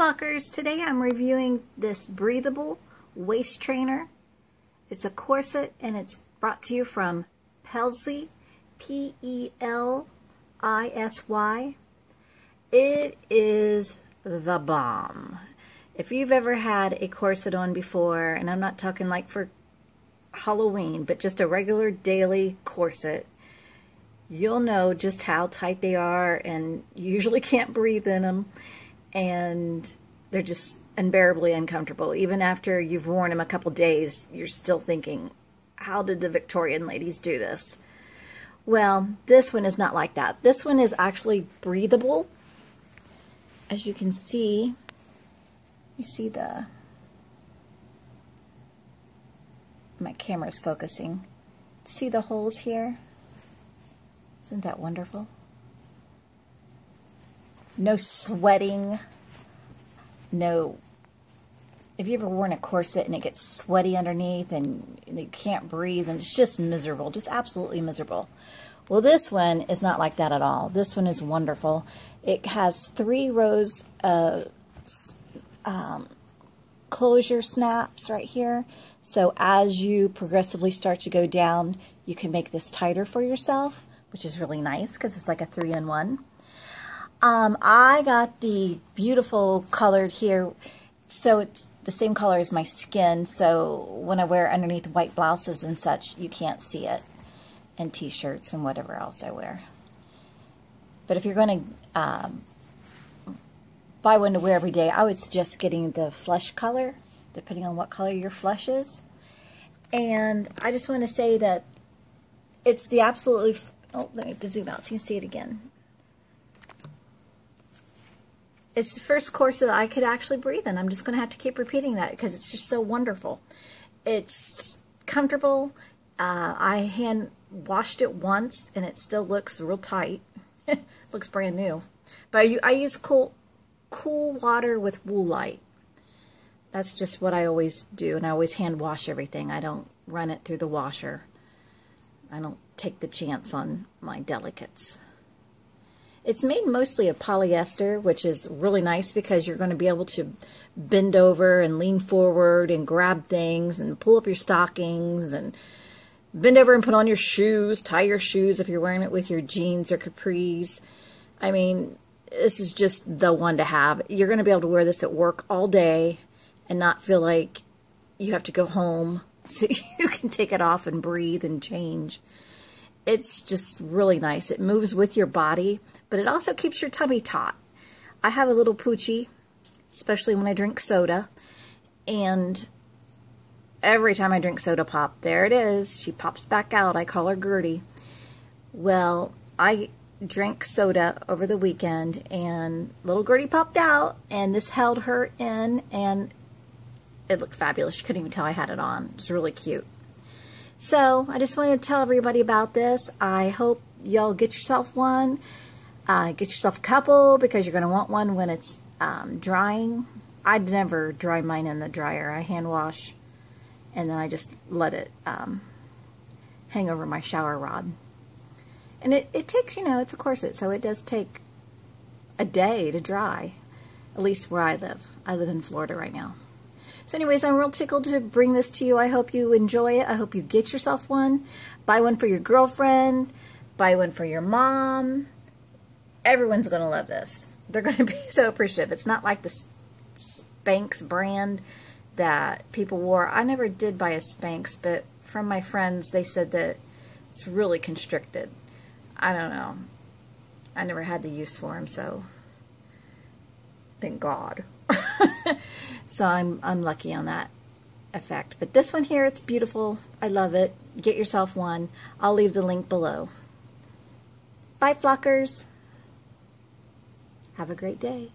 Flockers, today I'm reviewing this breathable waist trainer. It's a corset and it's brought to you from Pelisy, P-E-L-I-S-Y. It is the bomb. If you've ever had a corset on before, and I'm not talking like for Halloween, but just a regular daily corset, you'll know just how tight they are and you usually can't breathe in them and they're just unbearably uncomfortable. Even after you've worn them a couple days, you're still thinking, how did the Victorian ladies do this? Well, this one is not like that. This one is actually breathable. As you can see, you see the, my camera's focusing. See the holes here? Isn't that wonderful? No sweating. No. Have you ever worn a corset and it gets sweaty underneath and you can't breathe and it's just miserable, just absolutely miserable? Well, this one is not like that at all. This one is wonderful. It has three rows of um, closure snaps right here. So as you progressively start to go down, you can make this tighter for yourself which is really nice because it's like a three-in-one. Um, I got the beautiful colored here, so it's the same color as my skin, so when I wear underneath white blouses and such, you can't see it, and t-shirts and whatever else I wear. But if you're going to um, buy one to wear every day, I would suggest getting the flesh color, depending on what color your flesh is. And I just want to say that it's the absolutely Oh, let me zoom out so you can see it again. It's the first corset that I could actually breathe in. I'm just going to have to keep repeating that because it's just so wonderful. It's comfortable. Uh, I hand washed it once and it still looks real tight. looks brand new. But I, I use cool, cool water with Woolite. That's just what I always do, and I always hand wash everything. I don't run it through the washer. I don't take the chance on my delicates. It's made mostly of polyester, which is really nice because you're going to be able to bend over and lean forward and grab things and pull up your stockings and bend over and put on your shoes, tie your shoes if you're wearing it with your jeans or capris. I mean, this is just the one to have. You're going to be able to wear this at work all day and not feel like you have to go home so you can take it off and breathe and change. It's just really nice. It moves with your body, but it also keeps your tummy taut. I have a little poochie, especially when I drink soda, and every time I drink soda pop, there it is. She pops back out. I call her Gertie. Well, I drank soda over the weekend, and little Gertie popped out, and this held her in, and it looked fabulous. She couldn't even tell I had it on. It was really cute. So I just wanted to tell everybody about this. I hope y'all get yourself one. Uh, get yourself a couple because you're going to want one when it's um, drying. I'd never dry mine in the dryer. I hand wash and then I just let it um, hang over my shower rod. And it, it takes, you know, it's a corset, so it does take a day to dry, at least where I live. I live in Florida right now. So anyways, I'm real tickled to bring this to you. I hope you enjoy it. I hope you get yourself one. Buy one for your girlfriend. Buy one for your mom. Everyone's going to love this. They're going to be so appreciative. It's not like the Spanx brand that people wore. I never did buy a Spanx, but from my friends, they said that it's really constricted. I don't know. I never had the use for them, so thank God. so I'm, I'm lucky on that effect. But this one here, it's beautiful. I love it. Get yourself one. I'll leave the link below. Bye, flockers. Have a great day.